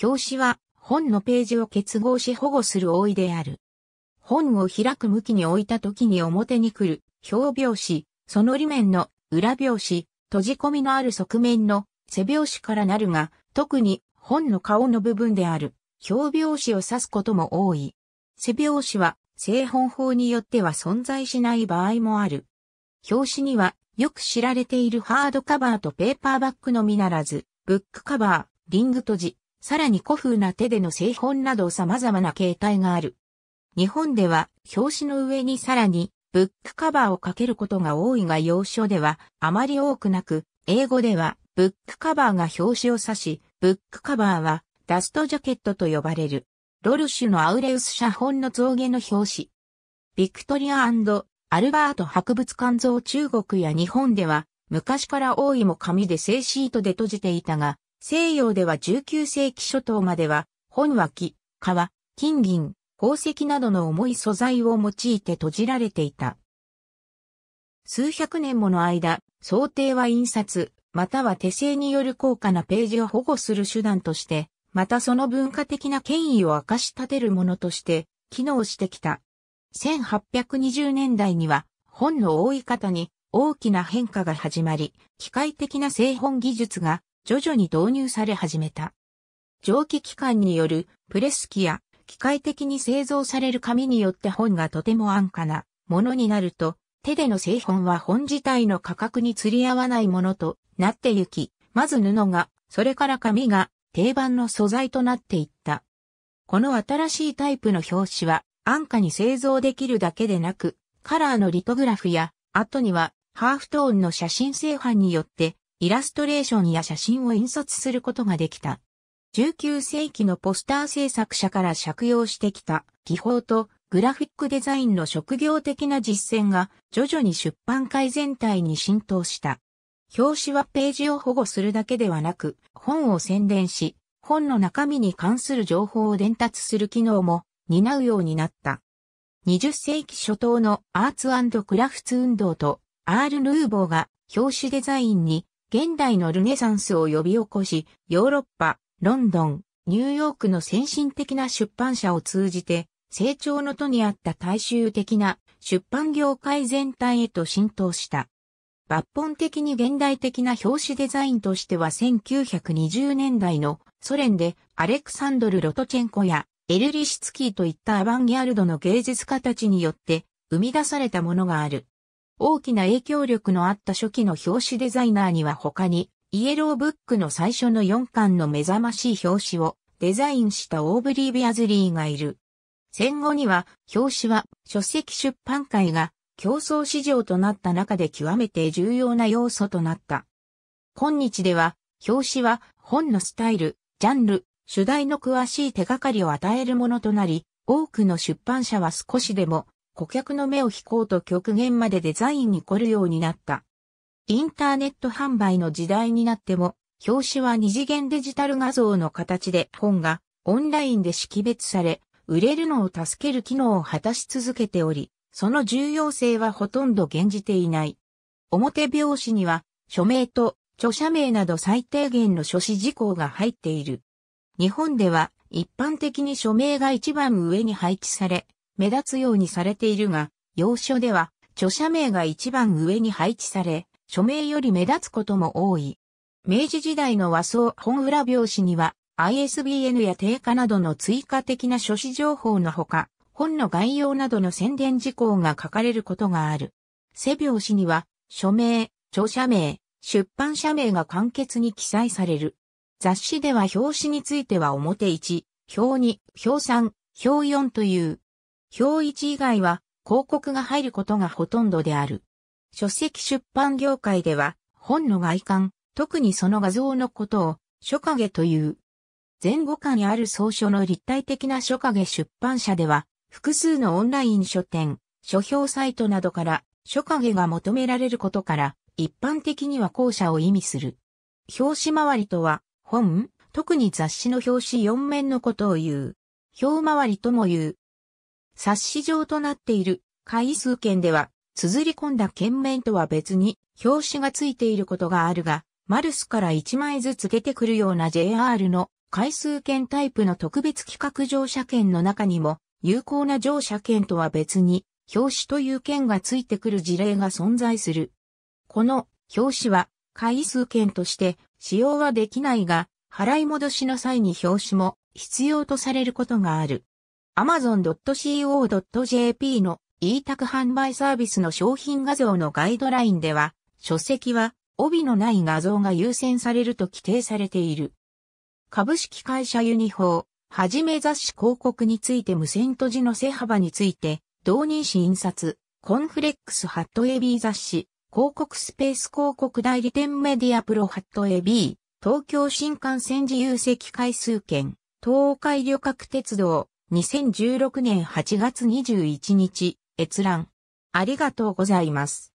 表紙は本のページを結合し保護する覆いである。本を開く向きに置いた時に表に来る表表紙、その裏面の裏表紙、閉じ込みのある側面の背表紙からなるが、特に本の顔の部分である表表紙を指すことも多い。背表紙は製本法によっては存在しない場合もある。表紙にはよく知られているハードカバーとペーパーバッグのみならず、ブックカバー、リング閉じ、さらに古風な手での製本など様々な形態がある。日本では表紙の上にさらにブックカバーをかけることが多いが洋書ではあまり多くなく、英語ではブックカバーが表紙を指し、ブックカバーはダストジャケットと呼ばれる。ロルシュのアウレウス写本の象牙の表紙。ビクトリアアルバート博物館像中国や日本では昔から多いも紙で製シートで閉じていたが、西洋では19世紀初頭までは本は木、革、金銀、宝石などの重い素材を用いて閉じられていた。数百年もの間、想定は印刷、または手製による高価なページを保護する手段として、またその文化的な権威を明かし立てるものとして、機能してきた。1820年代には本の覆い方に大きな変化が始まり、機械的な製本技術が徐々に導入され始めた。蒸気機関によるプレス機や機械的に製造される紙によって本がとても安価なものになると、手での製本は本自体の価格に釣り合わないものとなってゆき、まず布が、それから紙が定番の素材となっていった。この新しいタイプの表紙は安価に製造できるだけでなく、カラーのリトグラフや、後にはハーフトーンの写真製版によってイラストレーションや写真を印刷することができた。19世紀のポスター制作者から借用してきた技法とグラフィックデザインの職業的な実践が徐々に出版界全体に浸透した。表紙はページを保護するだけではなく、本を宣伝し、本の中身に関する情報を伝達する機能も担うようになった。20世紀初頭のアーツクラフツ運動とアール・ヌーボーが表紙デザインに現代のルネサンスを呼び起こし、ヨーロッパ、ロンドン、ニューヨークの先進的な出版社を通じて成長の途にあった大衆的な出版業界全体へと浸透した。抜本的に現代的な表紙デザインとしては1920年代のソ連でアレクサンドル・ロトチェンコやエルリシツキーといったアバンギャルドの芸術家たちによって生み出されたものがある。大きな影響力のあった初期の表紙デザイナーには他に、イエローブックの最初の4巻の目覚ましい表紙をデザインしたオーブリー・ビアズリーがいる。戦後には、表紙は書籍出版会が競争市場となった中で極めて重要な要素となった。今日では、表紙は本のスタイル、ジャンル、主題の詳しい手がかりを与えるものとなり、多くの出版社は少しでも顧客の目を引こうと極限までデザインに凝るようになった。インターネット販売の時代になっても、表紙は二次元デジタル画像の形で本がオンラインで識別され、売れるのを助ける機能を果たし続けており、その重要性はほとんど減じていない。表表紙には、署名と著者名など最低限の書詞事項が入っている。日本では一般的に署名が一番上に配置され、目立つようにされているが、要所では著者名が一番上に配置され、署名より目立つことも多い。明治時代の和装本裏表紙には ISBN や定価などの追加的な書詞情報のほか、本の概要などの宣伝事項が書かれることがある。背表紙には、署名、著者名、出版社名が簡潔に記載される。雑誌では表紙については表1、表2、表3、表4という。表1以外は広告が入ることがほとんどである。書籍出版業界では本の外観、特にその画像のことを書影という。前後間にある総書の立体的な書影出版社では複数のオンライン書店、書評サイトなどから書影が求められることから一般的には後者を意味する。表紙周りとは本、特に雑誌の表紙4面のことを言う。表周りとも言う。冊子状となっている回数券では、綴り込んだ券面とは別に表紙がついていることがあるが、マルスから1枚ずつ出てくるような JR の回数券タイプの特別企画乗車券の中にも、有効な乗車券とは別に、表紙という券がついてくる事例が存在する。この表紙は回数券として使用はできないが、払い戻しの際に表紙も必要とされることがある。amazon.co.jp の e 託販売サービスの商品画像のガイドラインでは、書籍は帯のない画像が優先されると規定されている。株式会社ユニフォー、はじめ雑誌広告について無線閉じの背幅について、同人誌印刷、コンフレックスハットエビ雑誌、広告スペース広告代理店メディアプロハットエビ、東京新幹線自由席回数券、東海旅客鉄道、2016年8月21日、閲覧。ありがとうございます。